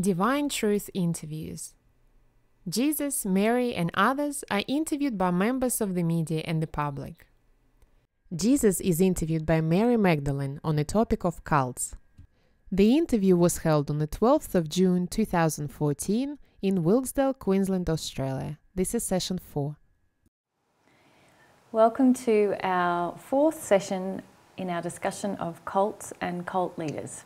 Divine Truth Interviews Jesus, Mary, and others are interviewed by members of the media and the public. Jesus is interviewed by Mary Magdalene on the topic of cults. The interview was held on the 12th of June 2014 in Wilkesdale, Queensland, Australia. This is session 4. Welcome to our fourth session in our discussion of cults and cult leaders.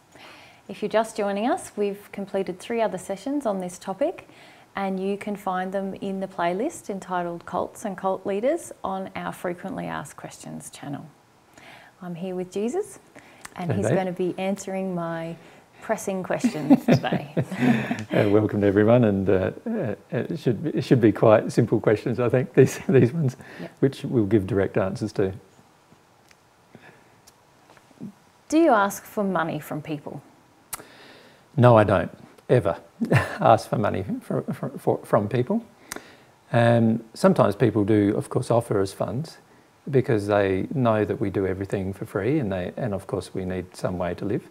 If you're just joining us, we've completed three other sessions on this topic, and you can find them in the playlist entitled Cults and Cult Leaders on our Frequently Asked Questions channel. I'm here with Jesus, and he's going to be answering my pressing questions today. uh, welcome to everyone, and uh, uh, it should be, it should be quite simple questions. I think these these ones, yep. which we'll give direct answers to. Do you ask for money from people? No, I don't ever ask for money from people. And sometimes people do, of course, offer us funds because they know that we do everything for free, and they and of course we need some way to live.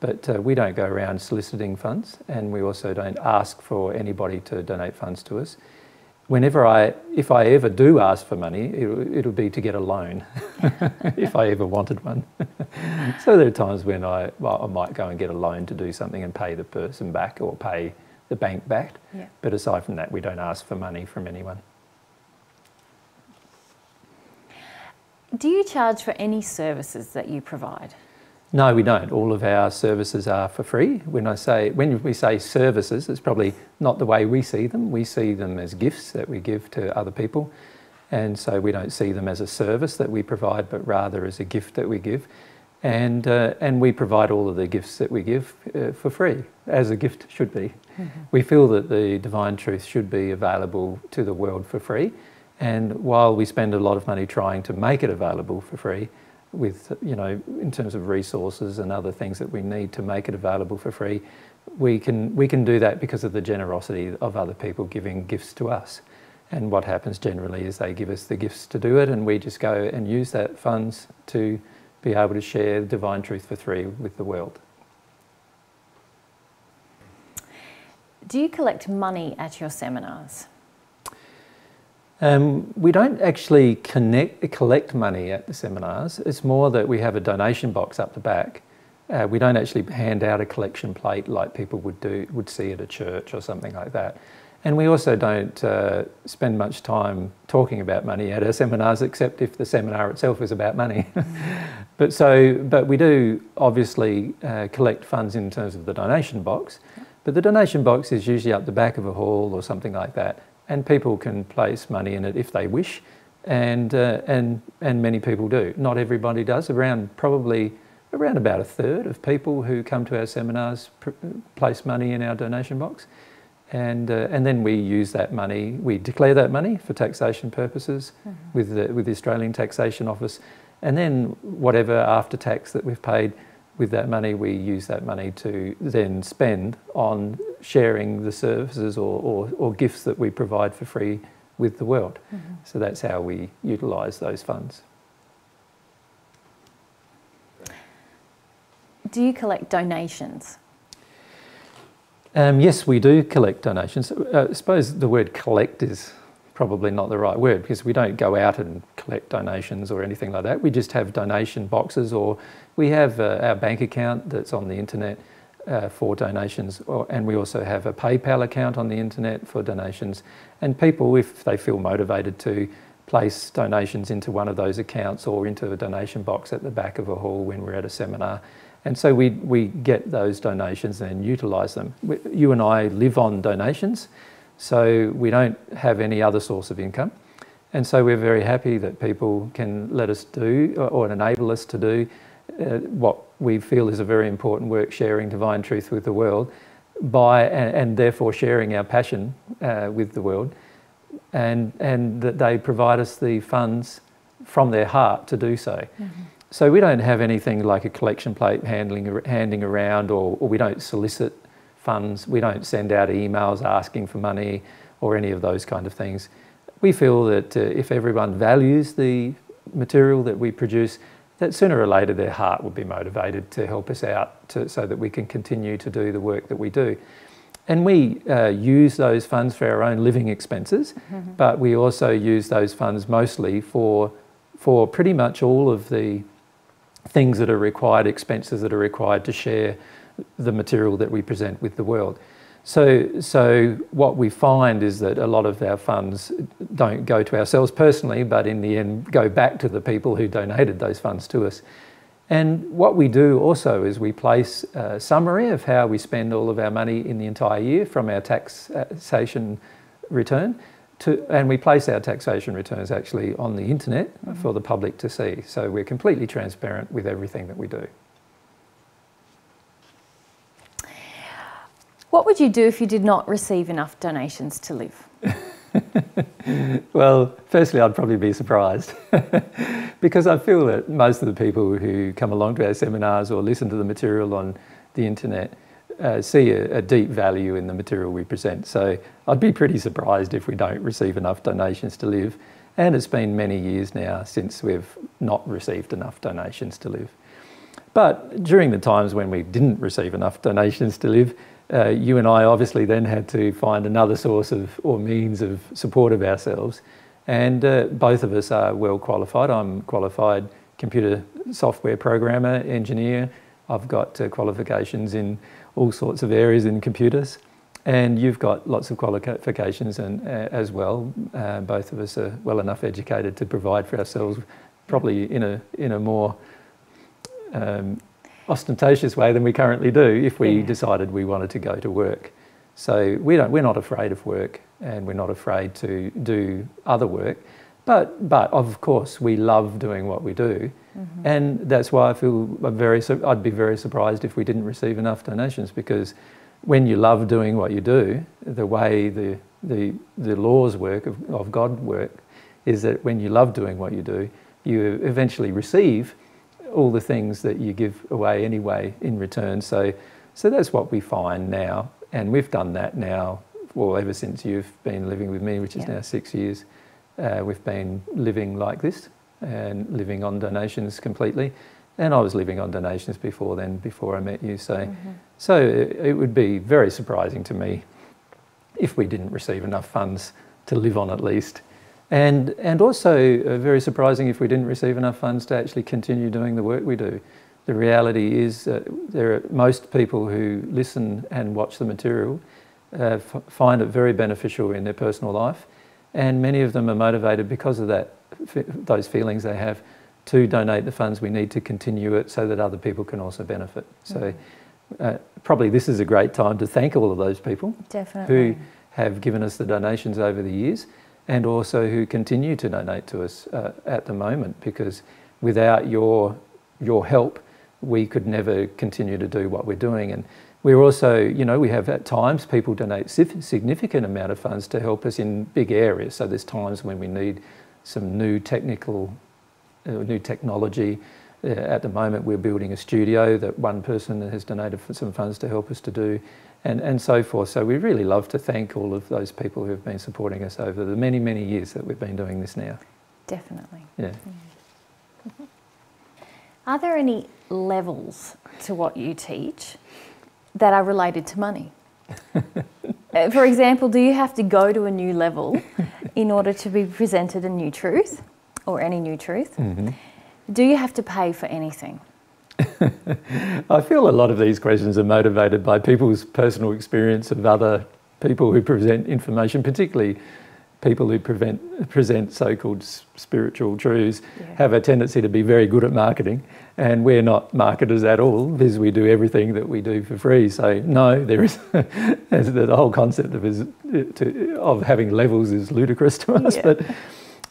But uh, we don't go around soliciting funds, and we also don't ask for anybody to donate funds to us whenever I, if I ever do ask for money, it'll, it'll be to get a loan, if I ever wanted one. so there are times when I, well, I might go and get a loan to do something and pay the person back or pay the bank back. Yeah. But aside from that, we don't ask for money from anyone. Do you charge for any services that you provide? No, we don't. All of our services are for free. When I say when we say services, it's probably not the way we see them. We see them as gifts that we give to other people, and so we don't see them as a service that we provide, but rather as a gift that we give. And uh, and we provide all of the gifts that we give uh, for free, as a gift should be. Mm-hmm. We feel that the divine truth should be available to the world for free, and while we spend a lot of money trying to make it available for free with, you know, in terms of resources and other things that we need to make it available for free, we can, we can do that because of the generosity of other people giving gifts to us. And what happens generally is they give us the gifts to do it, and we just go and use that funds to be able to share divine truth for free with the world. Do you collect money at your seminars? Um, we don't actually connect, collect money at the seminars. It's more that we have a donation box up the back. Uh, we don't actually hand out a collection plate like people would do would see at a church or something like that. And we also don't uh, spend much time talking about money at our seminars, except if the seminar itself is about money. but so, but we do obviously uh, collect funds in terms of the donation box. But the donation box is usually up the back of a hall or something like that and people can place money in it if they wish, and uh, and and many people do. Not everybody does. Around probably around about a third of people who come to our seminars pr- place money in our donation box, and uh, and then we use that money. We declare that money for taxation purposes mm-hmm. with the with the Australian Taxation Office, and then whatever after tax that we've paid with that money, we use that money to then spend on sharing the services or, or, or gifts that we provide for free with the world. Mm-hmm. So that's how we utilise those funds. Do you collect donations? Um, yes, we do collect donations. Uh, I suppose the word collect is probably not the right word because we don't go out and collect donations or anything like that. We just have donation boxes or we have uh, our bank account that's on the internet uh, for donations, or, and we also have a PayPal account on the internet for donations. And people, if they feel motivated to place donations into one of those accounts or into a donation box at the back of a hall when we're at a seminar. And so we, we get those donations and utilise them. We, you and I live on donations, so we don't have any other source of income. And so we're very happy that people can let us do or, or enable us to do uh, what we feel is a very important work, sharing divine truth with the world, by and, and therefore sharing our passion uh, with the world, and and that they provide us the funds from their heart to do so. Mm-hmm. So we don't have anything like a collection plate handling handing around, or, or we don't solicit funds. We don't send out emails asking for money or any of those kind of things. We feel that uh, if everyone values the material that we produce, that sooner or later their heart will be motivated to help us out to, so that we can continue to do the work that we do. and we uh, use those funds for our own living expenses, mm-hmm. but we also use those funds mostly for, for pretty much all of the things that are required, expenses that are required to share the material that we present with the world. So, so what we find is that a lot of our funds don't go to ourselves personally, but in the end go back to the people who donated those funds to us. And what we do also is we place a summary of how we spend all of our money in the entire year from our taxation return to, and we place our taxation returns actually on the internet mm-hmm. for the public to see. So we're completely transparent with everything that we do. What would you do if you did not receive enough donations to live? well, firstly, I'd probably be surprised because I feel that most of the people who come along to our seminars or listen to the material on the internet uh, see a, a, deep value in the material we present. So I'd be pretty surprised if we don't receive enough donations to live. And it's been many years now since we've not received enough donations to live. But during the times when we didn't receive enough donations to live, uh, you and I obviously then had to find another source of or means of support of ourselves. And uh, both of us are well qualified. I'm qualified computer software programmer, engineer. I've got uh, qualifications in all sorts of areas in computers. And you've got lots of qualifications and, uh, as well. Uh, both of us are well enough educated to provide for ourselves, probably in a, in a more um, ostentatious way than we currently do if we yeah. decided we wanted to go to work. So we don't, we're not afraid of work and we're not afraid to do other work. But, but of course, we love doing what we do. Mm-hmm. And that's why I feel very, I'd be very surprised if we didn't receive enough donations because when you love doing what you do, the way the, the, the laws work, of, of God work, is that when you love doing what you do, you eventually receive all the things that you give away anyway in return. So, so that's what we find now, and we've done that now. Well, ever since you've been living with me, which is yeah. now six years, uh, we've been living like this and living on donations completely. And I was living on donations before then, before I met you. So, mm-hmm. so it, it would be very surprising to me if we didn't receive enough funds to live on at least. And, and also uh, very surprising if we didn't receive enough funds to actually continue doing the work we do. The reality is that there are most people who listen and watch the material uh, f- find it very beneficial in their personal life, and many of them are motivated because of that, f- those feelings they have, to donate the funds we need to continue it so that other people can also benefit. So, mm-hmm. uh, probably this is a great time to thank all of those people Definitely. who have given us the donations over the years and also who continue to donate to us uh, at the moment because without your your help we could never continue to do what we're doing. And we're also you know we have at times people donate significant amount of funds to help us in big areas. So there's times when we need some new technical uh, new technology. Uh, at the moment we're building a studio that one person has donated some funds to help us to do and, and so forth. So we really love to thank all of those people who have been supporting us over the many, many years that we've been doing this now. Definitely. Yeah. Mm-hmm. Are there any levels to what you teach that are related to money? Uh, for example, do you have to go to a new level in order to be presented a new truth or any new truth? Mm-hmm. Do you have to pay for anything? I feel a lot of these questions are motivated by people's personal experience of other people who present information, particularly people who prevent, present so-called spiritual truths yeah. have a tendency to be very good at marketing and we're not marketers at all because we do everything that we do for free so no there is the whole concept of is to, of having levels is ludicrous to us yeah. but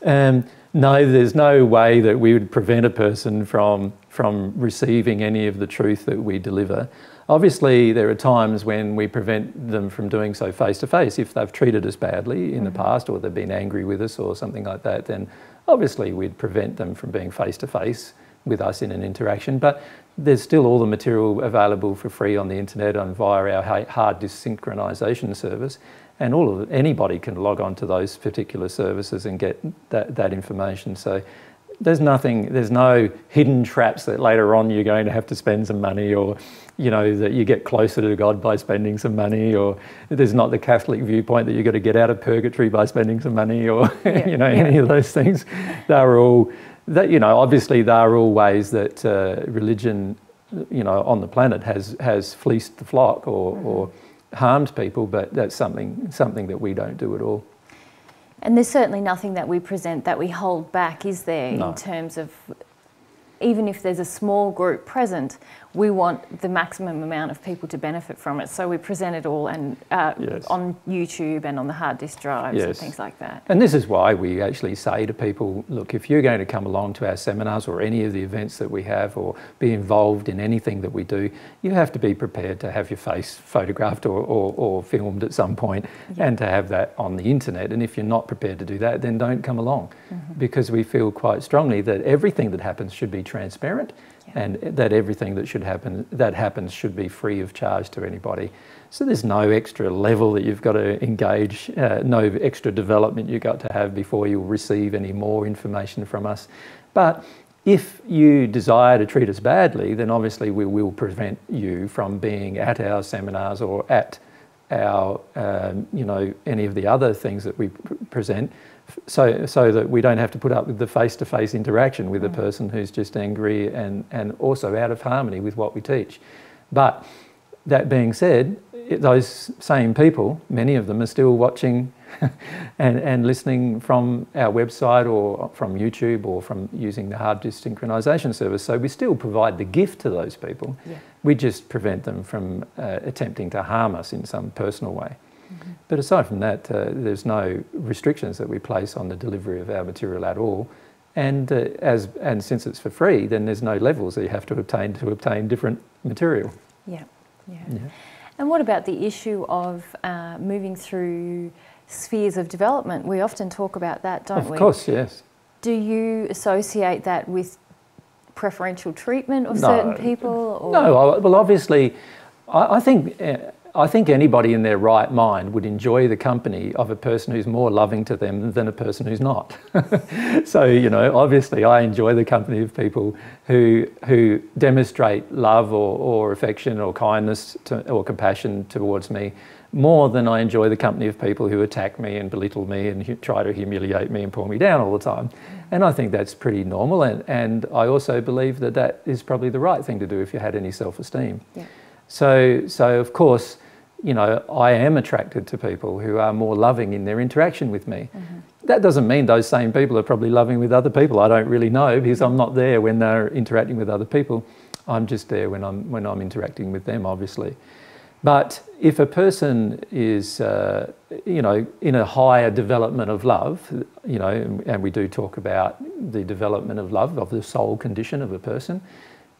um, no, there's no way that we would prevent a person from, from receiving any of the truth that we deliver. Obviously, there are times when we prevent them from doing so face to face. If they've treated us badly in mm-hmm. the past or they've been angry with us or something like that, then obviously we'd prevent them from being face to face with us in an interaction. But there's still all the material available for free on the internet and via our hard disk synchronization service and all of anybody can log on to those particular services and get that, that information. So there's nothing, there's no hidden traps that later on you're going to have to spend some money or, you know, that you get closer to God by spending some money or there's not the Catholic viewpoint that you've got to get out of purgatory by spending some money or, yeah, you know, yeah. any of those things. They're all, that, you know, obviously they're all ways that uh, religion, you know, on the planet has, has fleeced the flock or, mm-hmm. or harmed people, but that's something, something that we don't do at all. And there's certainly nothing that we present that we hold back, is there, no. in terms of even if there's a small group present, we want the maximum amount of people to benefit from it. So we present it all and uh, yes. on YouTube and on the hard disk drives yes. and things like that. And this is why we actually say to people, look, if you're going to come along to our seminars or any of the events that we have or be involved in anything that we do, you have to be prepared to have your face photographed or, or, or filmed at some point yeah. and to have that on the internet. And if you're not prepared to do that, then don't come along mm-hmm. because we feel quite strongly that everything that happens should be transparent and that everything that should happen that happens should be free of charge to anybody. So there's no extra level that you've got to engage, uh, no extra development you've got to have before you'll receive any more information from us. But if you desire to treat us badly, then obviously we will prevent you from being at our seminars or at our, um, you know, any of the other things that we pr- present so, so that we don't have to put up with the face-to-face interaction with mm. a person who's just angry and, and also out of harmony with what we teach. But that being said, it, those same people, many of them are still watching and, and listening from our website or from YouTube or from using the hard disk synchronization service. So we still provide the gift to those people. Yeah. We just prevent them from uh, attempting to harm us in some personal way. Mm-hmm. But aside from that, uh, there's no restrictions that we place on the delivery of our material at all. And, uh, as, and since it's for free, then there's no levels that you have to obtain to obtain different material. Yeah, yeah. yeah. And what about the issue of uh, moving through spheres of development? We often talk about that, don't of we? Of course, yes. Do you associate that with preferential treatment of no. certain people? Or? No, well, obviously, I, I think uh, I think anybody in their right mind would enjoy the company of a person who's more loving to them than a person who's not. so, you know, obviously I enjoy the company of people who, who demonstrate love or, or affection or kindness to, or compassion towards me more than I enjoy the company of people who attack me and belittle me and hu- try to humiliate me and pull me down all the time. And I think that's pretty normal. And, and I also believe that that is probably the right thing to do if you had any self esteem. Yeah. So, so, of course, you know, I am attracted to people who are more loving in their interaction with me. Mm-hmm. That doesn't mean those same people are probably loving with other people. I don't really know because I'm not there when they're interacting with other people. I'm just there when I'm when I'm interacting with them, obviously. But if a person is, uh, you know, in a higher development of love, you know, and we do talk about the development of love of the soul condition of a person,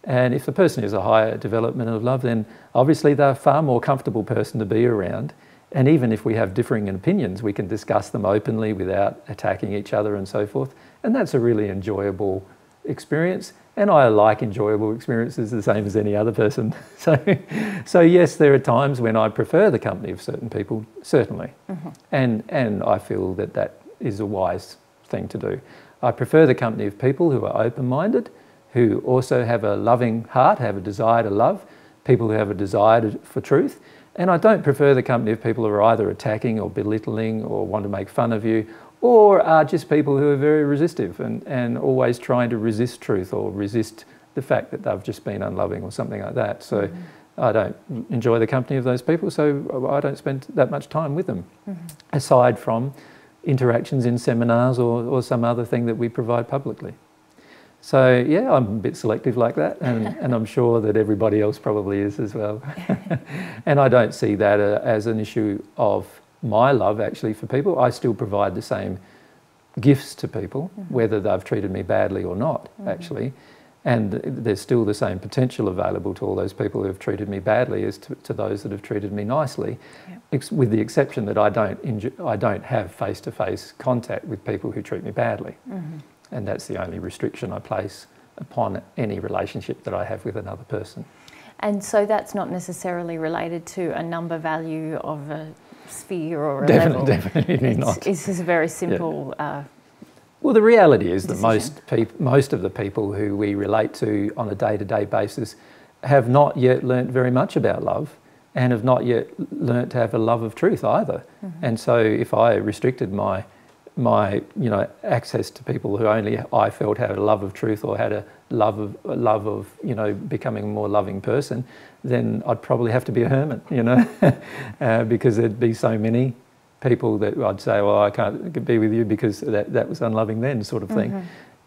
and if the person is a higher development of love, then obviously they're a far more comfortable person to be around. And even if we have differing opinions, we can discuss them openly without attacking each other and so forth. And that's a really enjoyable experience. And I like enjoyable experiences the same as any other person. So, so yes, there are times when I prefer the company of certain people, certainly. Mm-hmm. And, and I feel that that is a wise thing to do. I prefer the company of people who are open minded who also have a loving heart, have a desire to love, people who have a desire to, for truth. And I don't prefer the company of people who are either attacking or belittling or want to make fun of you or are just people who are very resistive and, and always trying to resist truth or resist the fact that they've just been unloving or something like that. So mm-hmm. I don't enjoy the company of those people, so I don't spend that much time with them, mm-hmm. aside from interactions in seminars or, or some other thing that we provide publicly. So yeah, I'm a bit selective like that, and, and I'm sure that everybody else probably is as well. and I don't see that uh, as an issue of my love actually for people. I still provide the same gifts to people, mm-hmm. whether they've treated me badly or not, mm-hmm. actually. And there's still the same potential available to all those people who have treated me badly as to, to those that have treated me nicely, ex- with the exception that I don't, inju- I don't have face to face contact with people who treat me badly. Mm-hmm and that's the only restriction I place upon any relationship that I have with another person. And so that's not necessarily related to a number value of a sphere or a definitely, level. Definitely it's, not. It's just a very simple yeah. uh, Well, the reality is that most peop- most of the people who we relate to on a day-to-day basis have not yet learnt very much about love and have not yet learnt to have a love of truth either. And so, if I restricted my my you know access to people who only I felt had a love of truth or had a love of a love of you know becoming a more loving person, then I'd probably have to be a hermit, you know, uh, because there'd be so many people that I'd say, well, I can't be with you because that, that was unloving then, sort of thing.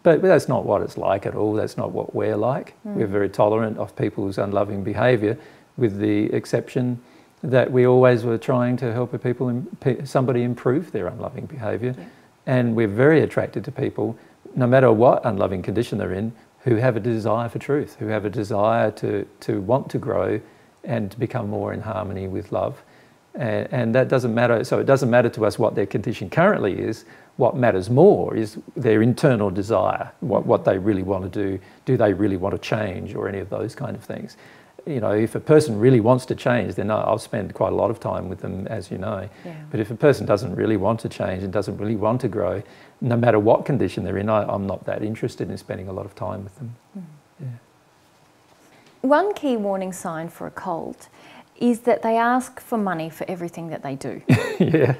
But, but that's not what it's like at all. That's not what we're like. We're very tolerant of people's unloving behaviour, with the exception that we always were trying to help people, somebody improve their unloving behaviour. Yeah. And we're very attracted to people, no matter what unloving condition they're in, who have a desire for truth, who have a desire to, to want to grow and to become more in harmony with love. And, and that doesn't matter, so it doesn't matter to us what their condition currently is. What matters more is their internal desire, what, what they really want to do. Do they really want to change, or any of those kind of things? You know, if a person really wants to change, then I'll spend quite a lot of time with them, as you know. Yeah. But if a person doesn't really want to change and doesn't really want to grow, no matter what condition they're in, I, I'm not that interested in spending a lot of time with them. Hmm. Yeah. One key warning sign for a cult is that they ask for money for everything that they do. yeah.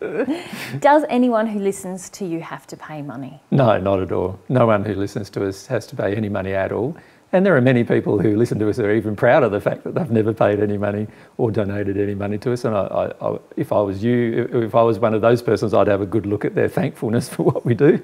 Does anyone who listens to you have to pay money? No, not at all. No one who listens to us has to pay any money at all. And there are many people who listen to us who are even proud of the fact that they've never paid any money or donated any money to us. And I, I, I, if I was you, if I was one of those persons, I'd have a good look at their thankfulness for what we do.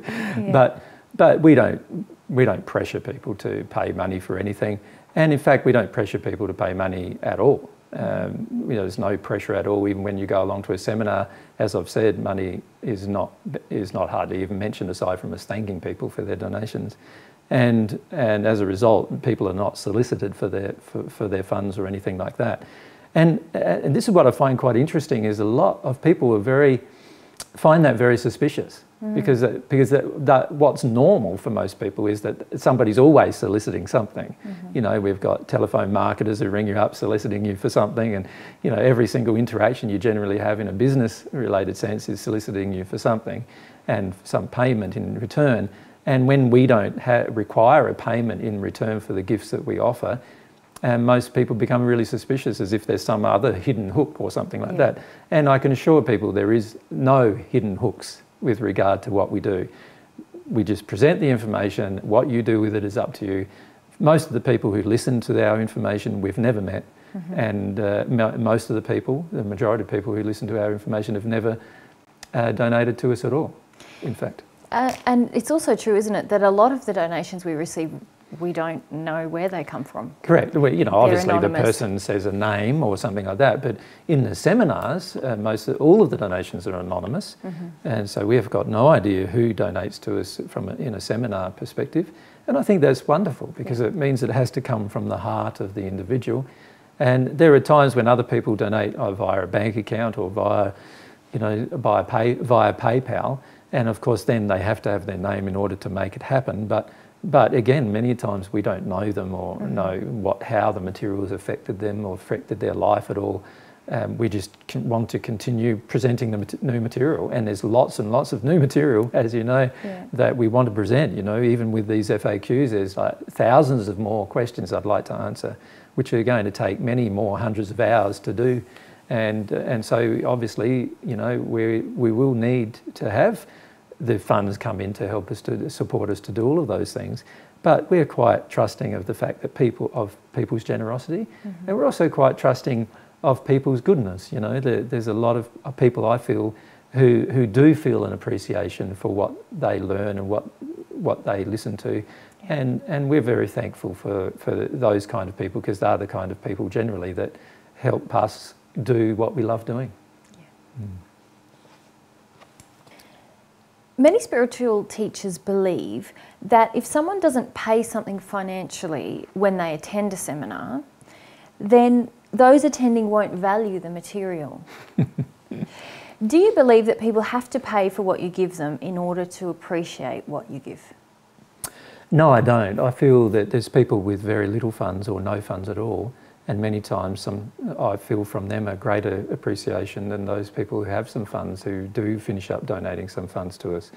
But, but we, don't, we don't pressure people to pay money for anything. And in fact, we don't pressure people to pay money at all. Um, you know, there's no pressure at all. Even when you go along to a seminar, as I've said, money is not is not hardly even mentioned aside from us thanking people for their donations, and and as a result, people are not solicited for their for, for their funds or anything like that. And uh, and this is what I find quite interesting is a lot of people are very find that very suspicious mm. because that, because that, that what's normal for most people is that somebody's always soliciting something. Mm-hmm. You know, we've got telephone marketers who ring you up soliciting you for something, and you know every single interaction you generally have in a business-related sense is soliciting you for something, and some payment in return. And when we don't ha- require a payment in return for the gifts that we offer, and most people become really suspicious as if there's some other hidden hook or something like Yeah. that. And I can assure people there is no hidden hooks with regard to what we do. We just present the information, what you do with it is up to you. Most of the people who listen to our information we've never met, and uh, mo- most of the people, the majority of people who listen to our information have never uh, donated to us at all, in fact. Uh, and it's also true, isn't it, that a lot of the donations we receive, we don't know where they come from. Correct. Well, you know, obviously the person says a name or something like that, but in the seminars, uh, most of, all of the donations are anonymous, and so we have got no idea who donates to us from a, in a seminar perspective, and I think that's wonderful because it means it has to come from the heart of the individual, and there are times when other people donate uh, via a bank account or via, you know, via pay via PayPal, and of course then they have to have their name in order to make it happen, but. But again, many times we don't know them or know what how the material has affected them or affected their life at all. Um, we just want to continue presenting the mat- new material, and there's lots and lots of new material, as you know, Yeah. that we want to present. You know, even with these FAQs, there's like thousands of more questions I'd like to answer, which are going to take many more hundreds of hours to do, and uh, and so obviously, you know, we we will need to have the funds come in to help us to support us to do all of those things. But we're quite trusting of the fact that people of people's generosity, mm-hmm. and we're also quite trusting of people's goodness. You know, there, there's a lot of, people I feel who who do feel an appreciation for what they learn and what what they listen to. And, and we're very thankful for, for those kind of people because they're the kind of people generally that help us do what we love doing. Mm. Many spiritual teachers believe that if someone doesn't pay something financially when they attend a seminar, then those attending won't value the material. Do you believe that people have to pay for what you give them in order to appreciate what you give? No, I don't. I feel that there's people with very little funds or no funds at all, and many times some I feel from them a greater appreciation than those people who have some funds who do finish up donating some funds to us.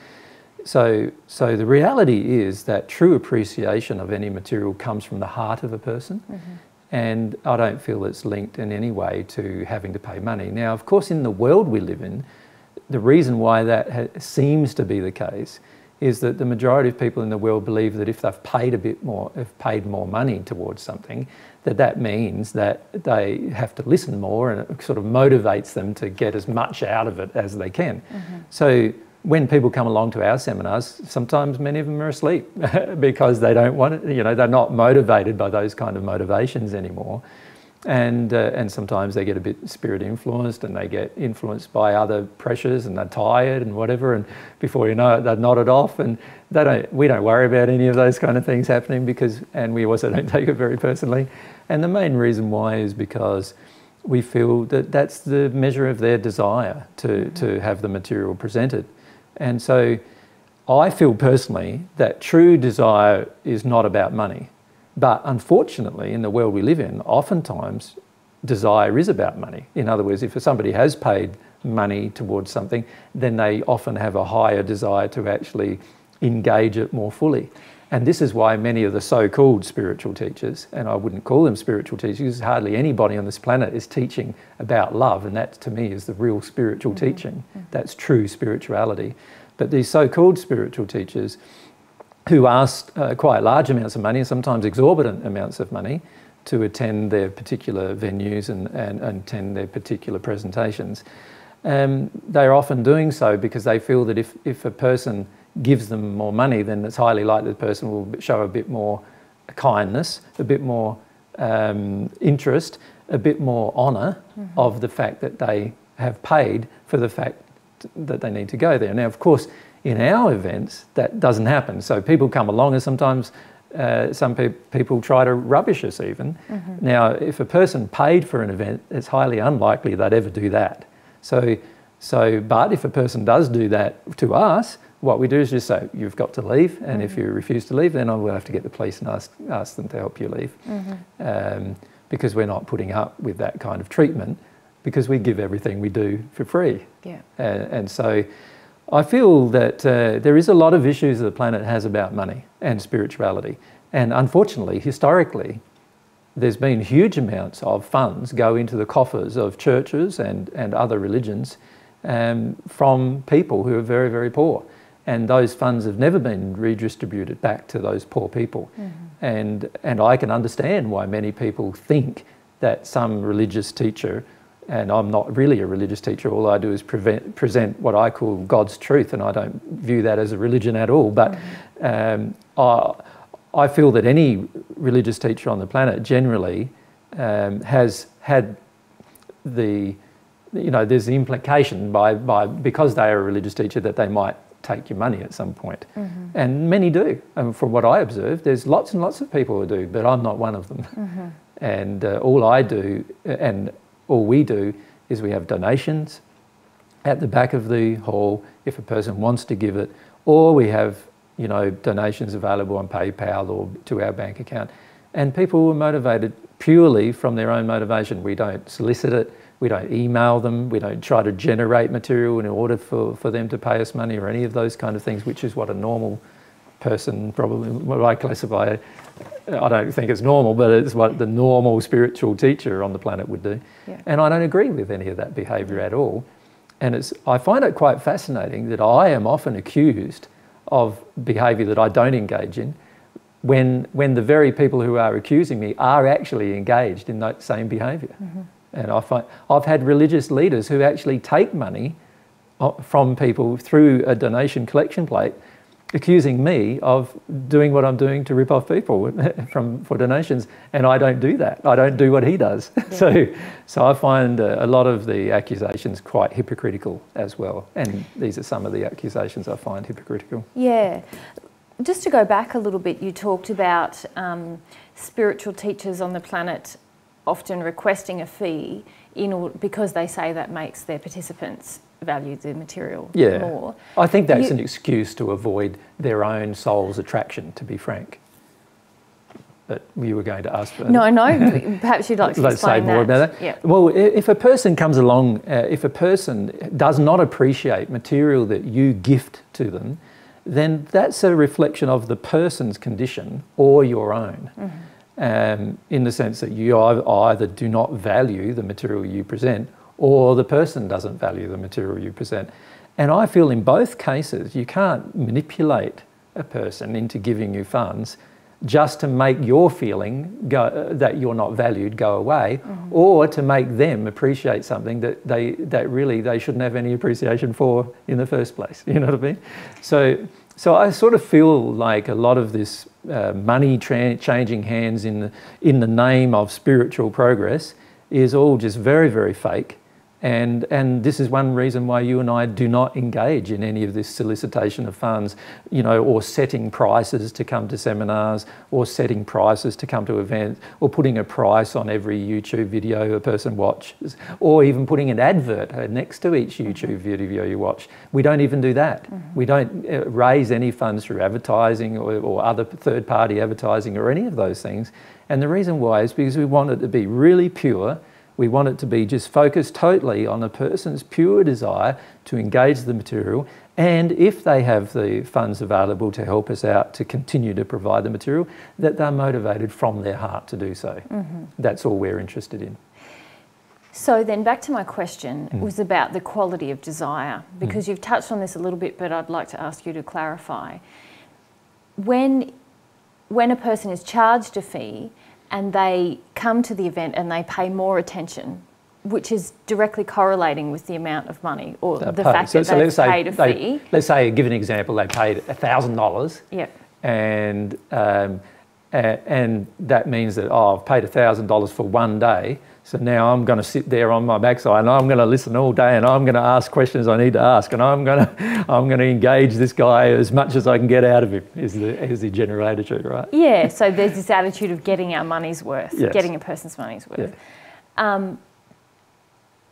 So, so the reality is that true appreciation of any material comes from the heart of a person. Mm-hmm. And I don't feel it's linked in any way to having to pay money. Now, of course, in the world we live in, the reason why that ha- seems to be the case is that the majority of people in the world believe that if they've paid a bit more, have paid more money towards something, that that means that they have to listen more and it sort of motivates them to get as much out of it as they can. Mm-hmm. So when people come along to our seminars, sometimes many of them are asleep because they don't want it, you know, they're not motivated by those kind of motivations anymore. And, uh, and sometimes they get a bit spirit influenced and they get influenced by other pressures and they're tired and whatever. And before you know it, they're nodded off. And they don't, we don't worry about any of those kind of things happening because, and we also don't take it very personally. And the main reason why is because we feel that that's the measure of their desire to, to have the material presented. And so I feel personally that true desire is not about money. But unfortunately, in the world we live in, oftentimes desire is about money. In other words, if somebody has paid money towards something, then they often have a higher desire to actually engage it more fully. And this is why many of the so called spiritual teachers, and I wouldn't call them spiritual teachers, hardly anybody on this planet is teaching about love, and that to me is the real spiritual mm-hmm. teaching. That's true spirituality. But these so called spiritual teachers, who ask uh, quite large amounts of money, sometimes exorbitant amounts of money, to attend their particular venues and, and, and attend their particular presentations. Um, they're often doing so because they feel that if, if a person gives them more money, then it's highly likely the person will show a bit more kindness, a bit more um, interest, a bit more honor of the fact that they have paid for the fact that they need to go there. Now, of course, in our events, that doesn't happen. So people come along, and sometimes uh, some pe- people try to rubbish us even. Now, if a person paid for an event, it's highly unlikely they'd ever do that. So, so, but if a person does do that to us, what we do is just say, you've got to leave, and if you refuse to leave, then I will have to get the police and ask, ask them to help you leave. Um, because we're not putting up with that kind of treatment, because we give everything we do for free. Yeah. And, and so I feel that uh, there is a lot of issues the planet has about money and spirituality. And unfortunately, historically, there's been huge amounts of funds go into the coffers of churches and, and other religions um, from people who are very, very poor. And those funds have never been redistributed back to those poor people. And, and I can understand why many people think that some religious teacher, and I'm not really a religious teacher, all I do is prevent, present what I call God's truth, and I don't view that as a religion at all. But um, I, I feel that any religious teacher on the planet generally um, has had the, you know, there's the implication by, by because they are a religious teacher that they might take your money at some point. And many do. And from what I observe, there's lots and lots of people who do, but I'm not one of them. And uh, all I do, and all we do, is we have donations at the back of the hall if a person wants to give it, or we have, you know, donations available on PayPal or to our bank account. And people are motivated purely from their own motivation. We don't solicit it, we don't email them, we don't try to generate material in order for, for them to pay us money or any of those kind of things, which is what a normal person probably, what I classify, I don't think it's normal, but it's what the normal spiritual teacher on the planet would do. Yeah. And I don't agree with any of that behaviour at all. And it's, I find it quite fascinating that I am often accused of behaviour that I don't engage in when, when the very people who are accusing me are actually engaged in that same behaviour. And I find, I've had religious leaders who actually take money uh, from people through a donation collection plate accusing me of doing what I'm doing to rip off people from for donations, and I don't do that. I don't do what he does. so, so I find uh, a lot of the accusations quite hypocritical as well. And these are some of the accusations I find hypocritical. Yeah. Just to go back a little bit, you talked about um, spiritual teachers on the planet often requesting a fee in order, because they say that makes their participants value the material Yeah, more. I think that's You- an excuse to avoid their own soul's attraction. To be frank, but you were going to ask. For, No, no. Perhaps you'd like to Let's say more that. about that. Yeah. Well, if a person comes along, uh, if a person does not appreciate material that you gift to them, then that's a reflection of the person's condition or your own. Um, in the sense that you either do not value the material you present or the person doesn't value the material you present. And I feel in both cases, you can't manipulate a person into giving you funds just to make your feeling go, that you're not valued go away or to make them appreciate something that they that really they shouldn't have any appreciation for in the first place. You know what i mean? So so i sort of feel like a lot of this uh, money changing hands in the in the name of spiritual progress is all just very very fake and, and this is one reason why you and I do not engage in any of this solicitation of funds, you know, or setting prices to come to seminars, or setting prices to come to events, or putting a price on every YouTube video a person watches, or even putting an advert next to each YouTube video you watch. We don't even do that. We don't uh, raise any funds through advertising or, or other third party advertising or any of those things. And the reason why is because we want it to be really pure we want it to be just focused totally on a person's pure desire to engage the material. And if they have the funds available to help us out to continue to provide the material, that they're motivated from their heart to do so. Mm-hmm. That's all we're interested in. So then back to my question mm. was about the quality of desire because mm. you've touched on this a little bit but I'd like to ask you to clarify. When when a person is charged a fee and they come to the event and they pay more attention which is directly correlating with the amount of money or the paid. fact So- that so they've paid a they- fee. Let's say, give an example, they paid $1,000 Yep. and um, a- and that means that oh, I've paid thousand dollars for one day, so now I'm going to sit there on my backside and I'm going to listen all day and I'm going to ask questions I need to ask and I'm going to I'm going to engage this guy as much as I can get out of him. Is the is the generator true, right? Yeah, so there's this attitude of getting our money's worth, Yes. getting a person's money's worth. Yeah. Um,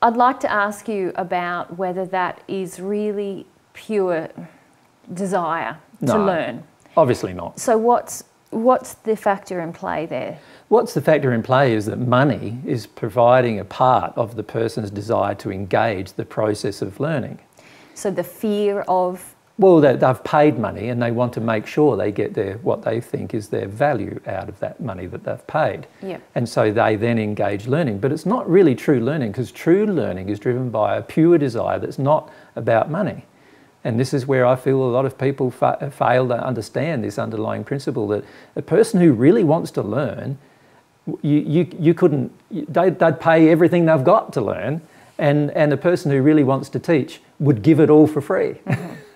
I'd like to ask you about whether that is really pure desire to No. learn. Obviously not. So what's what's the factor in play there? What's the factor in play is that money is providing a part of the person's desire to engage the process of learning. So the fear of Well, they, they've paid money and they want to make sure they get their what they think is their value out of that money that they've paid. Yep. And so they then engage learning. But it's not really true learning because true learning is driven by a pure desire that's not about money. And this is where I feel a lot of people fa- fail to understand this underlying principle that a person who really wants to learn, you, you, you couldn't, they'd, they'd pay everything they've got to learn. And, and the person who really wants to teach would give it all for free.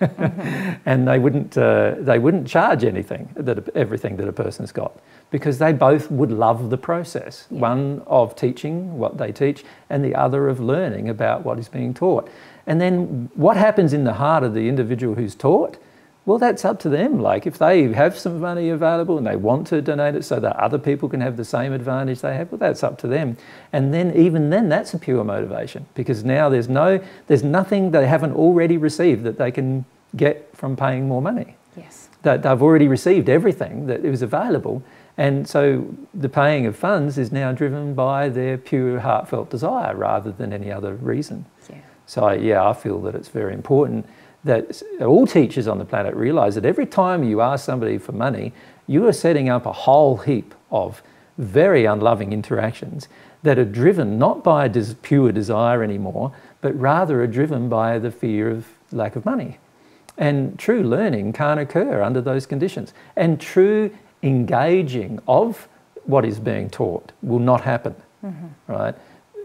and they wouldn't, uh, they wouldn't charge anything, that, everything that a person's got, because they both would love the process one of teaching what they teach, and the other of learning about what is being taught. And then what happens in the heart of the individual who's taught? Well, that's up to them. Like if they have some money available and they want to donate it so that other people can have the same advantage they have, well, that's up to them. And then even then, that's a pure motivation because now there's no, there's nothing they haven't already received that they can get from paying more money. yes. That they've already received everything that was available. And so the paying of funds is now driven by their pure heartfelt desire rather than any other reason. Yeah. So yeah, I feel that it's very important that all teachers on the planet realise that every time you ask somebody for money, you are setting up a whole heap of very unloving interactions that are driven not by pure desire anymore, but rather are driven by the fear of lack of money. And true learning can't occur under those conditions. And true engaging of what is being taught will not happen, mm-hmm. right?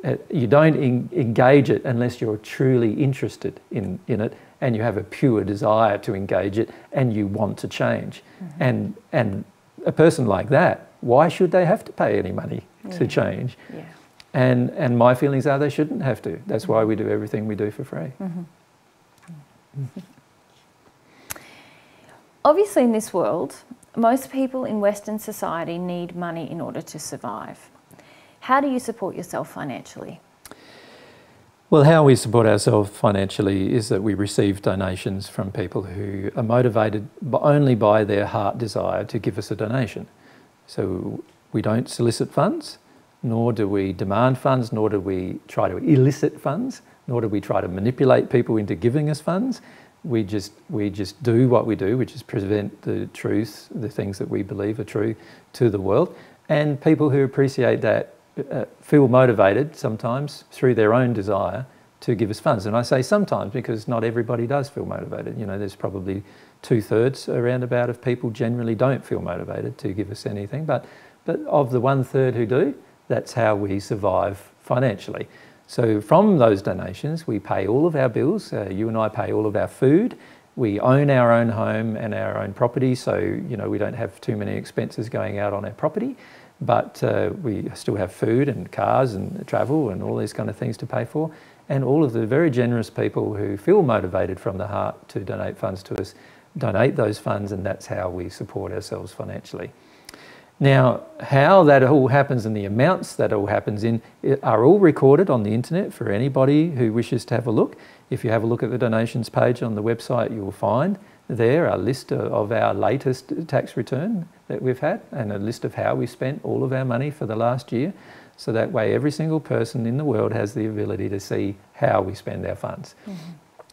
Uh, you don't en- engage it unless you're truly interested in, in it and you have a pure desire to engage it and you want to change. Mm-hmm. And, and a person like that, why should they have to pay any money to change? Yeah. And, and my feelings are they shouldn't have to. That's why mm-hmm. we do everything we do for free. Mm-hmm. Obviously, in this world, most people in Western society need money in order to survive. How do you support yourself financially? Well, how we support ourselves financially is that we receive donations from people who are motivated only by their heart desire to give us a donation. So we don't solicit funds, nor do we demand funds, nor do we try to elicit funds, nor do we try to manipulate people into giving us funds. We just, we just do what we do, which is present the truth, the things that we believe are true to the world. And people who appreciate that uh, feel motivated sometimes through their own desire to give us funds. And I say sometimes because not everybody does feel motivated. You know, there's probably two thirds around about of people generally don't feel motivated to give us anything. But, but of the one third who do, that's how we survive financially. So from those donations, we pay all of our bills. Uh, you and I pay all of our food. We own our own home and our own property, so you know we don't have too many expenses going out on our property. But uh, we still have food and cars and travel and all these kind of things to pay for. And all of the very generous people who feel motivated from the heart to donate funds to us donate those funds, and that's how we support ourselves financially. Now, how that all happens and the amounts that all happens in are all recorded on the internet for anybody who wishes to have a look. If you have a look at the donations page on the website, you will find there a list of our latest tax return that we've had and a list of how we spent all of our money for the last year. So that way, every single person in the world has the ability to see how we spend our funds. Mm-hmm.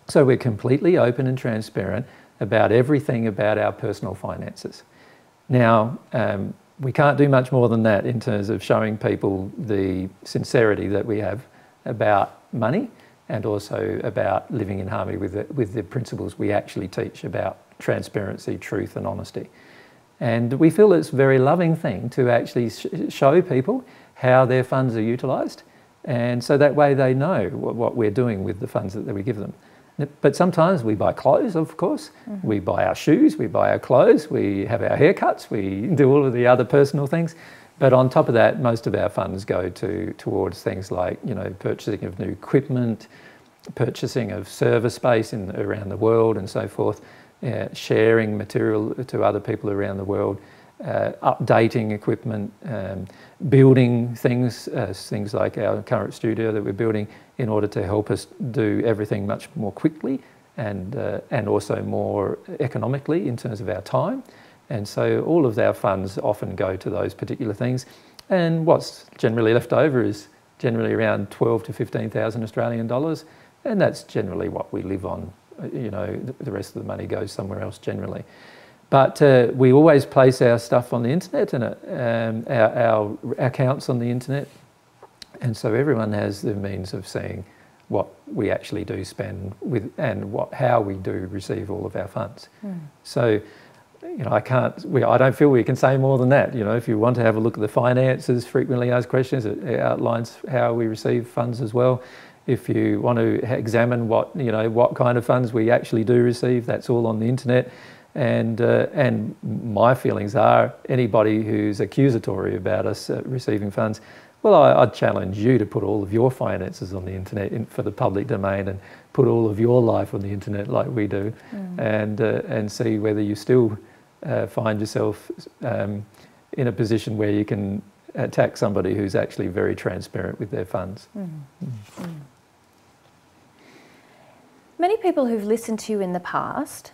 So we're completely open and transparent about everything about our personal finances. Now, um, we can't do much more than that in terms of showing people the sincerity that we have about money and also about living in harmony with the, with the principles we actually teach about transparency, truth, and honesty. And we feel it's a very loving thing to actually sh- show people how their funds are utilised, and so that way they know what, what we're doing with the funds that, that we give them. But sometimes we buy clothes, of course. Mm-hmm. We buy our shoes, we buy our clothes, we have our haircuts, we do all of the other personal things. But on top of that, most of our funds go to towards things like you know purchasing of new equipment, purchasing of server space in around the world, and so forth. Uh, sharing material to other people around the world, uh, updating equipment, um, building things, uh, things like our current studio that we're building, in order to help us do everything much more quickly and, uh, and also more economically in terms of our time. And so all of our funds often go to those particular things. And what's generally left over is generally around 12 to 15,000 Australian dollars. And that's generally what we live on. You know, the rest of the money goes somewhere else generally. But uh, we always place our stuff on the internet and uh, um, our, our, accounts on the internet. And so everyone has the means of seeing what we actually do spend with and what, how we do receive all of our funds. Mm. So, you know, I can't, we, I don't feel we can say more than that. You know, if you want to have a look at the finances, frequently asked questions, it outlines how we receive funds as well. If you want to examine what, you know, what kind of funds we actually do receive, that's all on the internet. And, uh, and my feelings are anybody who's accusatory about us uh, receiving funds, well, I, would challenge you to put all of your finances on the internet in, for the public domain and put all of your life on the internet like we do mm. and, uh, and see whether you still uh, find yourself um, in a position where you can attack somebody who's actually very transparent with their funds. Mm. Mm. Many people who've listened to you in the past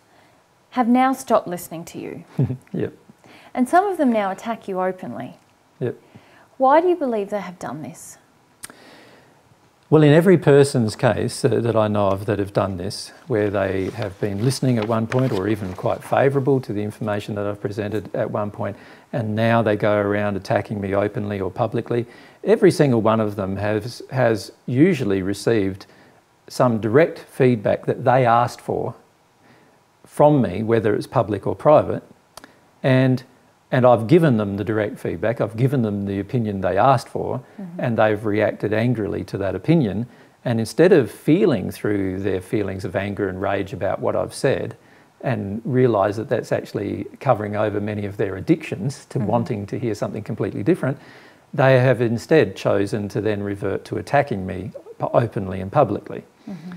have now stopped listening to you. yep. And some of them now attack you openly. Yep. Why do you believe they have done this? Well, in every person's case uh, that I know of that have done this, where they have been listening at one point or even quite favourable to the information that I've presented at one point, and now they go around attacking me openly or publicly, every single one of them has, has usually received some direct feedback that they asked for from me, whether it's public or private, and and I've given them the direct feedback. I've given them the opinion they asked for, mm-hmm. and they've reacted angrily to that opinion. And instead of feeling through their feelings of anger and rage about what I've said, and realise that that's actually covering over many of their addictions to mm-hmm. wanting to hear something completely different, they have instead chosen to then revert to attacking me openly and publicly. Mm-hmm.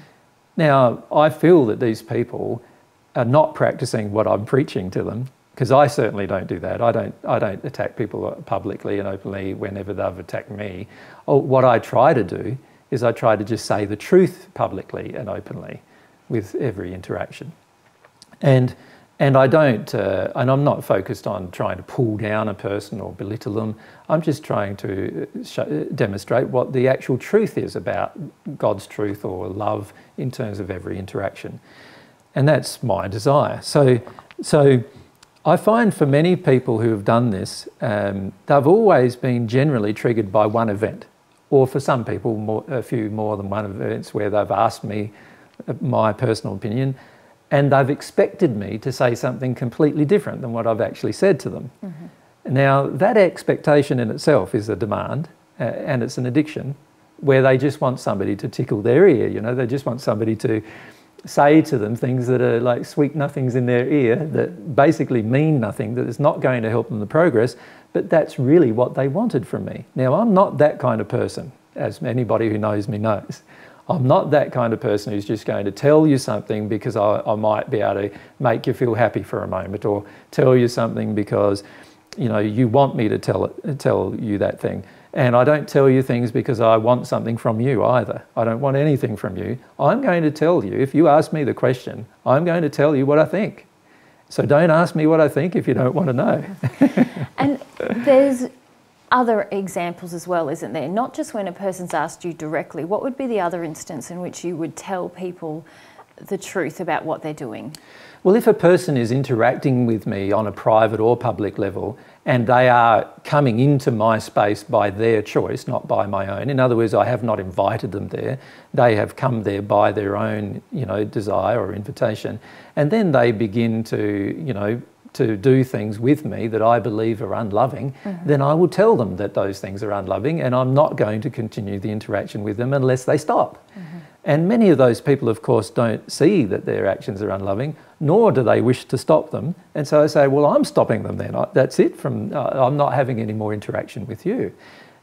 Now, I feel that these people are not practicing what I'm preaching to them, because I certainly don't do that. I don't, I don't attack people publicly and openly whenever they've attacked me. Oh, what I try to do is I try to just say the truth publicly and openly with every interaction. And, and I don't, uh, and I'm not focused on trying to pull down a person or belittle them. I'm just trying to show, demonstrate what the actual truth is about God's truth or love in terms of every interaction. And that's my desire. So, so I find for many people who have done this, um, they've always been generally triggered by one event, or for some people, more, a few more than one events where they've asked me uh, my personal opinion, and they've expected me to say something completely different than what I've actually said to them. Mm-hmm. Now, that expectation in itself is a demand, uh, and it's an addiction where they just want somebody to tickle their ear. You know, they just want somebody to say to them things that are like sweet nothings in their ear that basically mean nothing, that is not going to help them the progress, but that's really what they wanted from me. Now, I'm not that kind of person, as anybody who knows me knows. I'm not that kind of person who's just going to tell you something because I, I might be able to make you feel happy for a moment or tell you something because you know you want me to tell it, tell you that thing. And I don't tell you things because I want something from you either. I don't want anything from you. I'm going to tell you, if you ask me the question, I'm going to tell you what I think. So don't ask me what I think if you don't want to know. and there's other examples as well, isn't there? Not just when a person's asked you directly. What would be the other instance in which you would tell people the truth about what they're doing? Well, if a person is interacting with me on a private or public level and they are coming into my space by their choice, not by my own. In other words, I have not invited them there. They have come there by their own, you know, desire or invitation. And then they begin to, you know, to do things with me that I believe are unloving, mm-hmm. then I will tell them that those things are unloving and I'm not going to continue the interaction with them unless they stop. Mm-hmm. And many of those people, of course, don't see that their actions are unloving, nor do they wish to stop them. And so I say, well, I'm stopping them then. That's it. From uh, I'm not having any more interaction with you.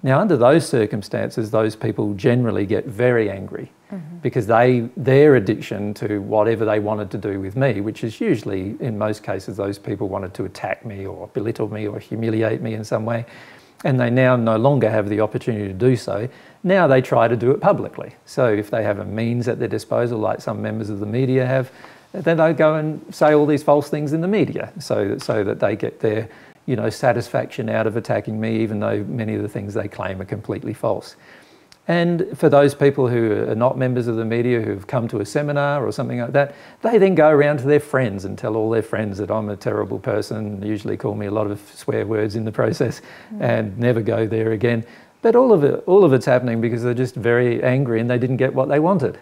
Now, under those circumstances, those people generally get very angry mm-hmm. because they their addiction to whatever they wanted to do with me, which is usually in most cases those people wanted to attack me or belittle me or humiliate me in some way, and they now no longer have the opportunity to do so now they try to do it publicly. So if they have a means at their disposal, like some members of the media have, then they go and say all these false things in the media so that, so that they get their you know, satisfaction out of attacking me, even though many of the things they claim are completely false. And for those people who are not members of the media who've come to a seminar or something like that, they then go around to their friends and tell all their friends that I'm a terrible person, usually call me a lot of swear words in the process, mm. and never go there again. But all of it, all of it's happening because they're just very angry and they didn't get what they wanted.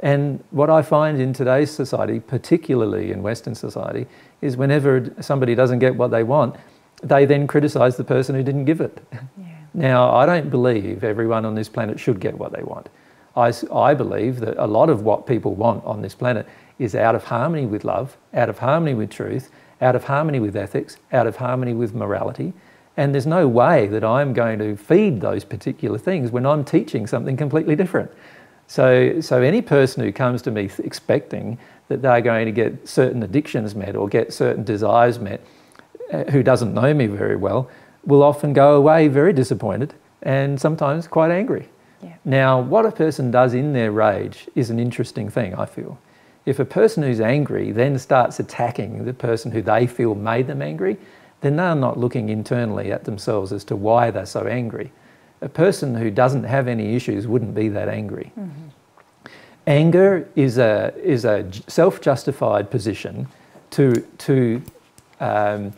And what I find in today's society, particularly in Western society, is whenever somebody doesn't get what they want, they then criticise the person who didn't give it. Yeah. Now, I don't believe everyone on this planet should get what they want. I, I believe that a lot of what people want on this planet is out of harmony with love, out of harmony with truth, out of harmony with ethics, out of harmony with morality, and there's no way that I'm going to feed those particular things when I'm teaching something completely different. So, so any person who comes to me expecting that they're going to get certain addictions met or get certain desires met, uh, who doesn't know me very well, will often go away very disappointed and sometimes quite angry. Yeah. Now, what a person does in their rage is an interesting thing, I feel. If a person who's angry then starts attacking the person who they feel made them angry, then they're not looking internally at themselves as to why they're so angry. A person who doesn't have any issues wouldn't be that angry. Mm-hmm. Anger is a, is a self justified position to, to, um,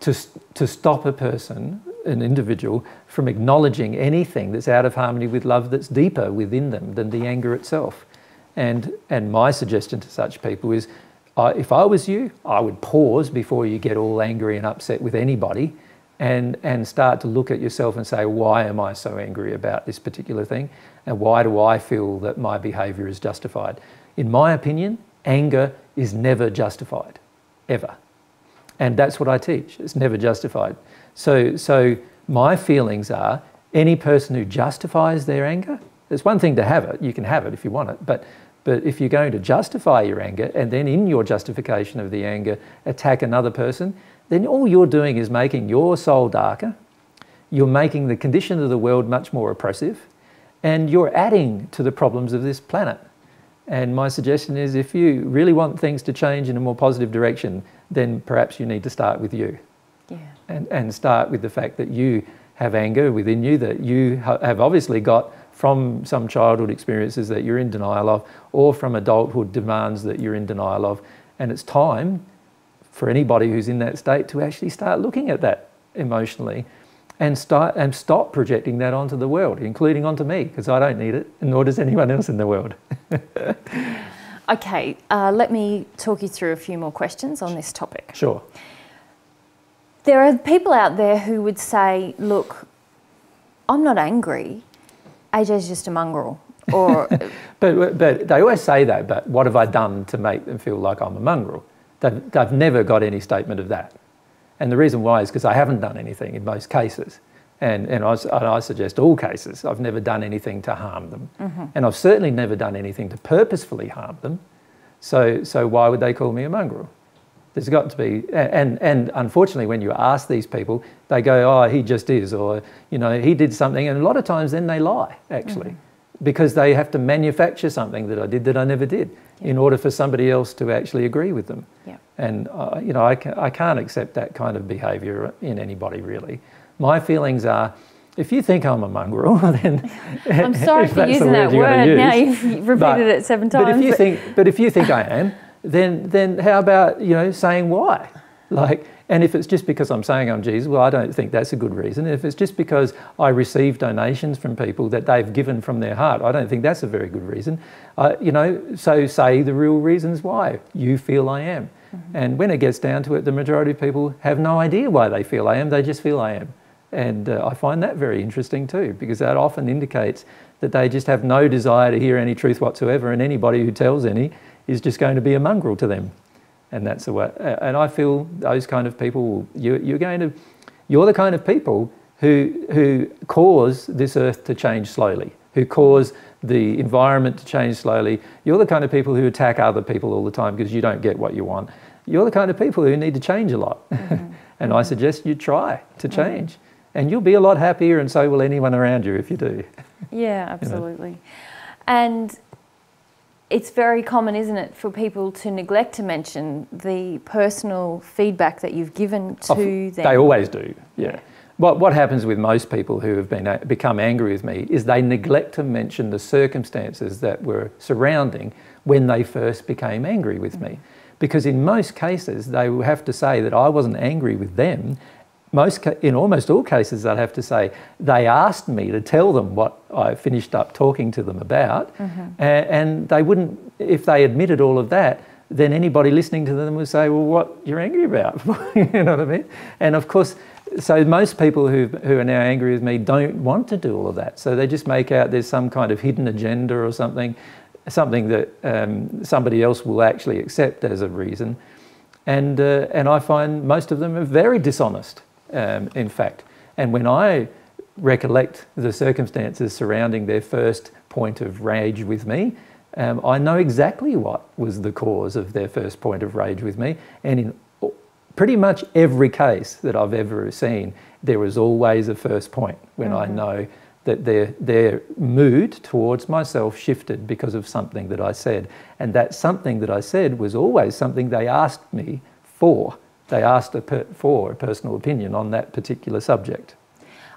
to, to stop a person, an individual, from acknowledging anything that's out of harmony with love that's deeper within them than the anger itself. And, and my suggestion to such people is I, if I was you, I would pause before you get all angry and upset with anybody and, and start to look at yourself and say, why am I so angry about this particular thing? And why do I feel that my behaviour is justified? In my opinion, anger is never justified, ever. And that's what I teach. It's never justified. So, so my feelings are any person who justifies their anger, it's one thing to have it, you can have it if you want it, but but if you're going to justify your anger and then in your justification of the anger attack another person, then all you're doing is making your soul darker. You're making the condition of the world much more oppressive and you're adding to the problems of this planet. And my suggestion is if you really want things to change in a more positive direction, then perhaps you need to start with you. Yeah. And, and start with the fact that you have anger within you, that you have obviously got from some childhood experiences that you're in denial of, or from adulthood demands that you're in denial of. And it's time for anybody who's in that state to actually start looking at that emotionally and start and stop projecting that onto the world, including onto me, because I don't need it, nor does anyone else in the world. okay, uh, let me talk you through a few more questions on this topic. Sure. There are people out there who would say, look, I'm not angry, AJ's just a mongrel. Or but, but they always say that, but what have I done to make them feel like I'm a mongrel? They've, they've never got any statement of that. And the reason why is because I haven't done anything in most cases. And, and, I, and I suggest all cases, I've never done anything to harm them. Mm-hmm. And I've certainly never done anything to purposefully harm them. So, so why would they call me a mongrel? There's got to be, and, and unfortunately, when you ask these people, they go, oh, he just is, or, you know, he did something. And a lot of times then they lie, actually, mm-hmm. because they have to manufacture something that I did that I never did yeah. in order for somebody else to actually agree with them. Yeah. And, uh, you know, I, can, I can't accept that kind of behaviour in anybody, really. My feelings are, if you think I'm a mongrel, then I'm sorry for using that word. Use, now you've repeated but, it seven times. But if you think, but if you think I am, then then how about you know saying why? Like, and if it's just because I'm saying I'm Jesus, well, I don't think that's a good reason. If it's just because I receive donations from people that they've given from their heart, I don't think that's a very good reason. Uh, you know, so say the real reasons why you feel I am. Mm-hmm. And when it gets down to it, the majority of people have no idea why they feel I am, they just feel I am. And uh, I find that very interesting too, because that often indicates that they just have no desire to hear any truth whatsoever, and anybody who tells any is just going to be a mongrel to them. And that's the way. And I feel those kind of people, you, you're going to, you're the kind of people who, who cause this earth to change slowly, who cause the environment to change slowly. You're the kind of people who attack other people all the time because you don't get what you want. You're the kind of people who need to change a lot. Mm-hmm. and I suggest you try to mm-hmm. change. Mm-hmm. And you'll be a lot happier, and so will anyone around you if you do. Yeah, absolutely. you know? And it's very common, isn't it, for people to neglect to mention the personal feedback that you've given oh, to oh, them? They always do, yeah. yeah. What, what happens with most people who have been, uh, become angry with me is they neglect to mention the circumstances that were surrounding when they first became angry with me. Mm. Because in most cases, they will have to say that I wasn't angry with them. Most, in almost all cases, I'd have to say they asked me to tell them what I finished up talking to them about, mm-hmm. and, and they wouldn't, if they admitted all of that, then anybody listening to them would say, Well, what you're angry about? you know what I mean? And of course, so most people who, who are now angry with me don't want to do all of that. So they just make out there's some kind of hidden agenda or something, something that um, somebody else will actually accept as a reason. And, uh, and I find most of them are very dishonest, um, in fact. And when I recollect the circumstances surrounding their first point of rage with me, um, I know exactly what was the cause of their first point of rage with me. And in pretty much every case that I've ever seen, there was always a first point when mm-hmm. I know that their, their mood towards myself shifted because of something that I said. And that something that I said was always something they asked me for. They asked a per, for a personal opinion on that particular subject.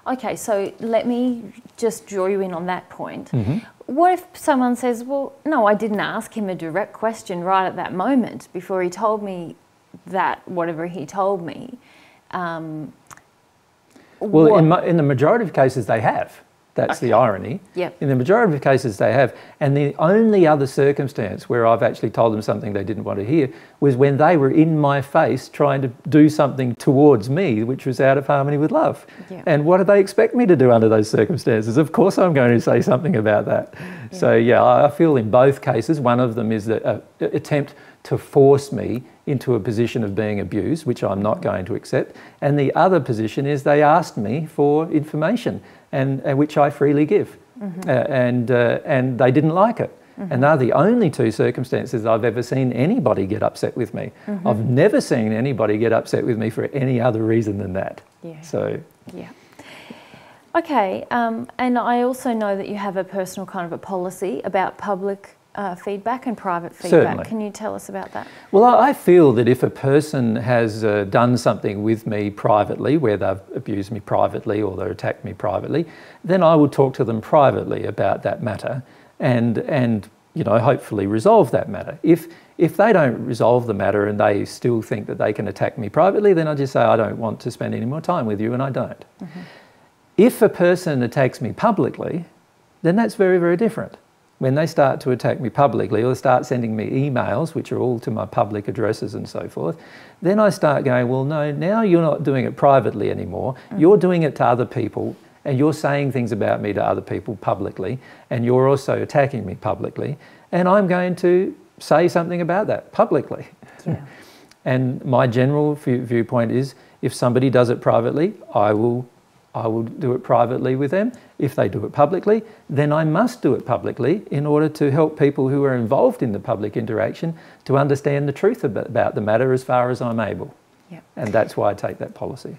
Okay, so let me just draw you in on that point. Mm-hmm. What if someone says, Well, no, I didn't ask him a direct question right at that moment before he told me that whatever he told me. Um, well, in, in the majority of cases, they have. That's okay. the irony. Yep. In the majority of cases, they have. And the only other circumstance where I've actually told them something they didn't want to hear was when they were in my face trying to do something towards me, which was out of harmony with love. Yep. And what do they expect me to do under those circumstances? Of course, I'm going to say something about that. Yep. So, yeah, I feel in both cases, one of them is the uh, attempt to force me into a position of being abused, which I'm not going to accept. And the other position is they asked me for information, and, and which I freely give. Mm-hmm. Uh, and, uh, and they didn't like it. Mm-hmm. And they're the only two circumstances I've ever seen anybody get upset with me. Mm-hmm. I've never seen anybody get upset with me for any other reason than that. Yeah. So. Yeah. Okay, um, and I also know that you have a personal kind of a policy about public uh, feedback and private feedback. Certainly. Can you tell us about that? Well, I feel that if a person has uh, done something with me privately, where they've abused me privately or they've attacked me privately, then I will talk to them privately about that matter and, and you know, hopefully resolve that matter. If if they don't resolve the matter and they still think that they can attack me privately, then I just say I don't want to spend any more time with you, and I don't. Mm-hmm. If a person attacks me publicly, then that's very very different. When they start to attack me publicly or start sending me emails, which are all to my public addresses and so forth, then I start going, well, no, now you're not doing it privately anymore. Mm-hmm. You're doing it to other people and you're saying things about me to other people publicly, and you're also attacking me publicly, and I'm going to say something about that publicly. Yeah. and my general viewpoint is if somebody does it privately, I will, I will do it privately with them. If they do it publicly, then I must do it publicly in order to help people who are involved in the public interaction to understand the truth about the matter as far as I'm able. Yeah. And that's why I take that policy.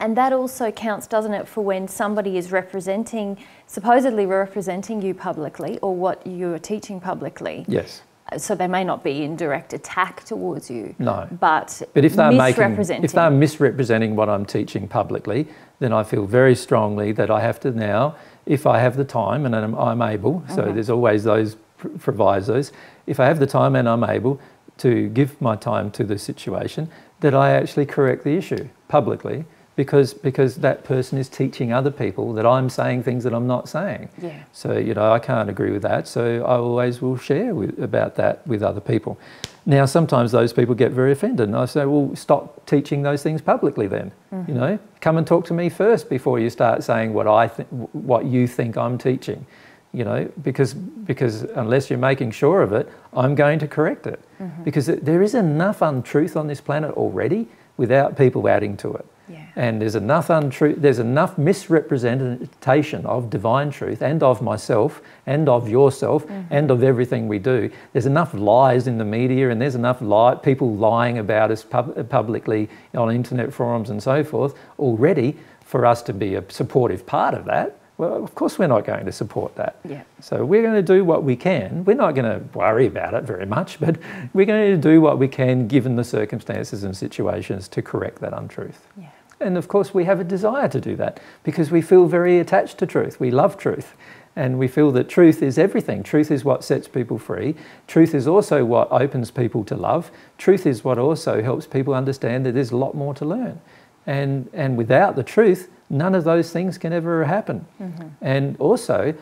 And that also counts, doesn't it, for when somebody is representing, supposedly representing you publicly or what you're teaching publicly. Yes. So they may not be in direct attack towards you. No. But, but if they're misrepresenting. Making, if they're misrepresenting what I'm teaching publicly, then I feel very strongly that I have to now, if I have the time and I'm, I'm able, so mm-hmm. there's always those provisos, if I have the time and I'm able to give my time to the situation, that I actually correct the issue publicly because because that person is teaching other people that I'm saying things that I'm not saying. Yeah. So you know I can't agree with that. So I always will share with, about that with other people. Now sometimes those people get very offended, and I say, well, stop teaching those things publicly. Then mm-hmm. you know, come and talk to me first before you start saying what I th- what you think I'm teaching. You know, because because unless you're making sure of it, I'm going to correct it. Mm-hmm. Because there is enough untruth on this planet already without people adding to it. Yeah. And there's enough untruth, there's enough misrepresentation of divine truth and of myself and of yourself mm-hmm. and of everything we do. There's enough lies in the media and there's enough lie, people lying about us pub- publicly on internet forums and so forth already for us to be a supportive part of that. Well, of course, we're not going to support that. Yeah. So we're going to do what we can. We're not going to worry about it very much, but we're going to do what we can given the circumstances and situations to correct that untruth. Yeah. And of course, we have a desire to do that because we feel very attached to truth. We love truth. And we feel that truth is everything. Truth is what sets people free. Truth is also what opens people to love. Truth is what also helps people understand that there's a lot more to learn. And, and without the truth, none of those things can ever happen. Mm-hmm. And also,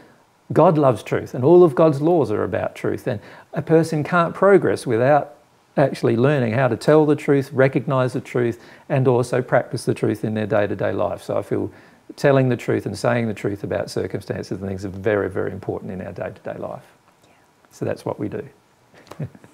God loves truth, and all of God's laws are about truth. And a person can't progress without actually learning how to tell the truth, recognize the truth, and also practice the truth in their day to day life. So I feel telling the truth and saying the truth about circumstances and things are very, very important in our day to day life. Yeah. So that's what we do.